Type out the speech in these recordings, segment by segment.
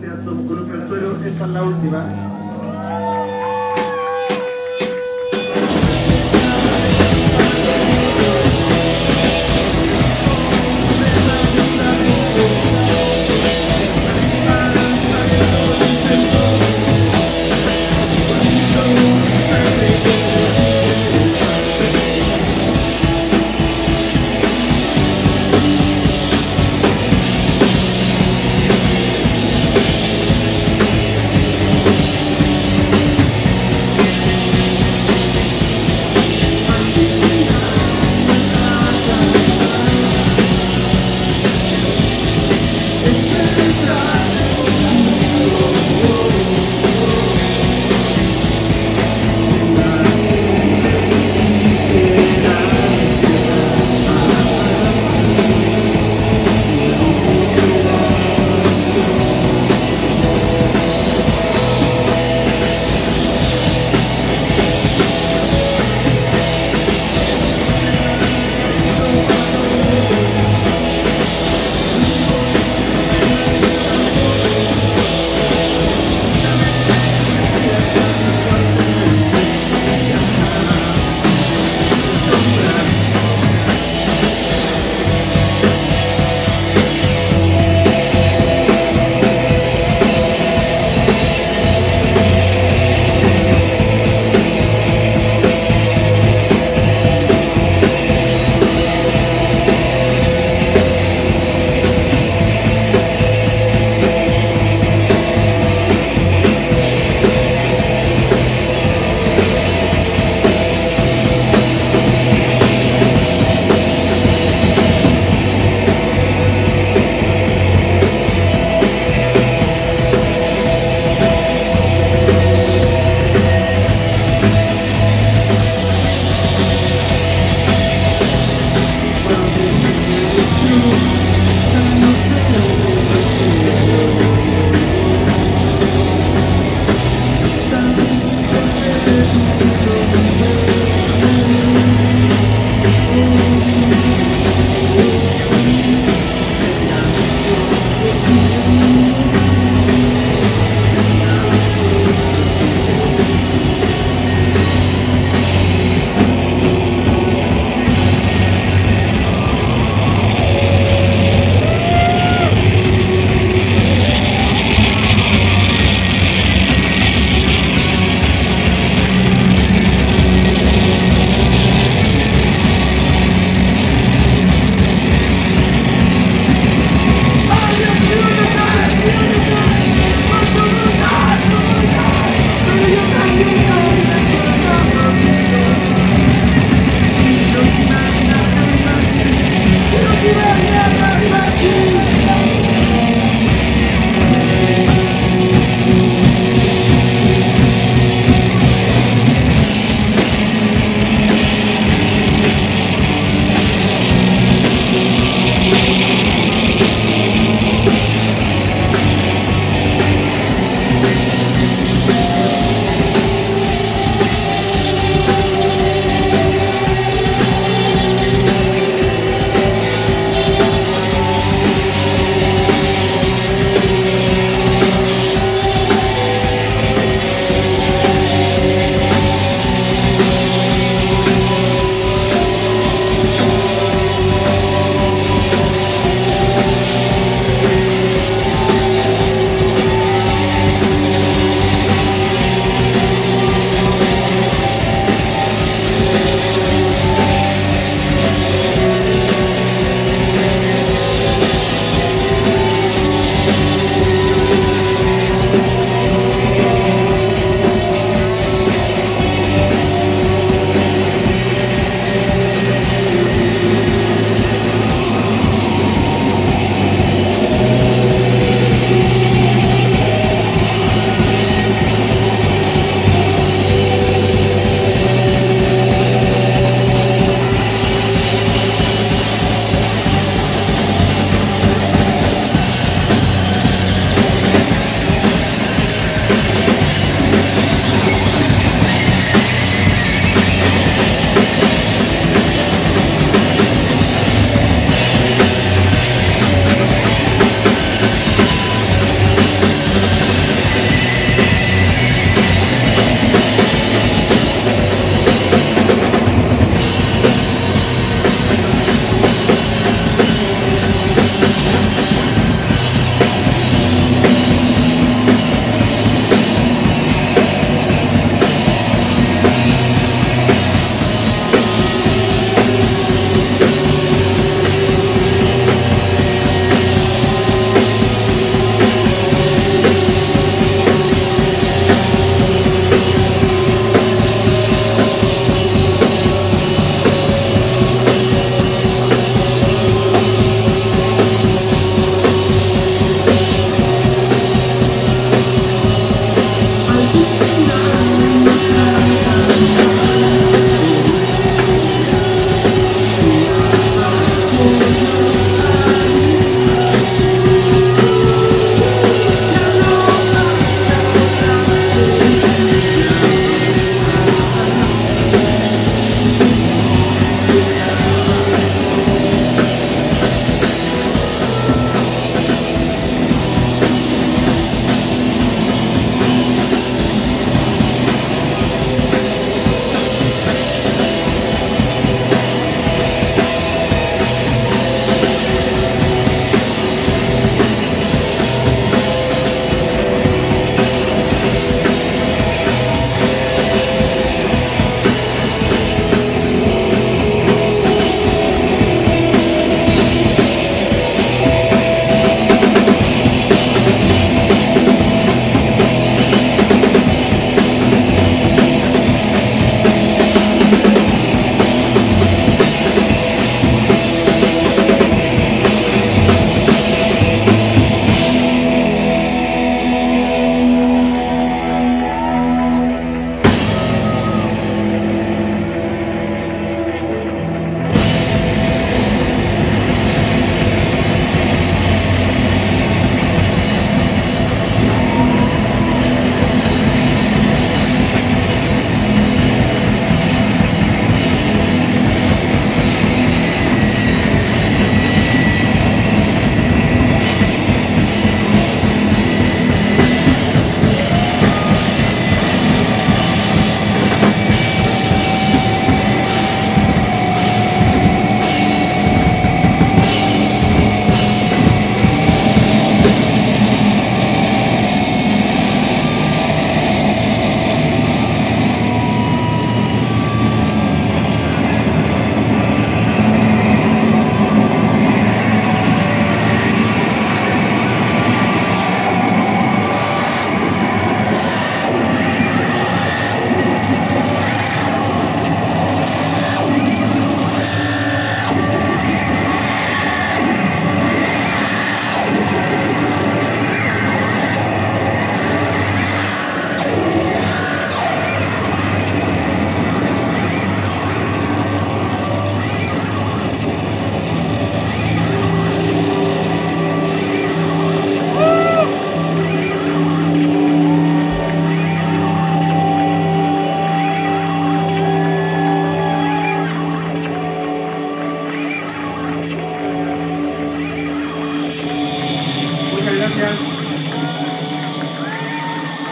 gracias. Somos Columpio del Suelo. Esta es la última.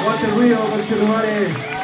What a real Chilumare!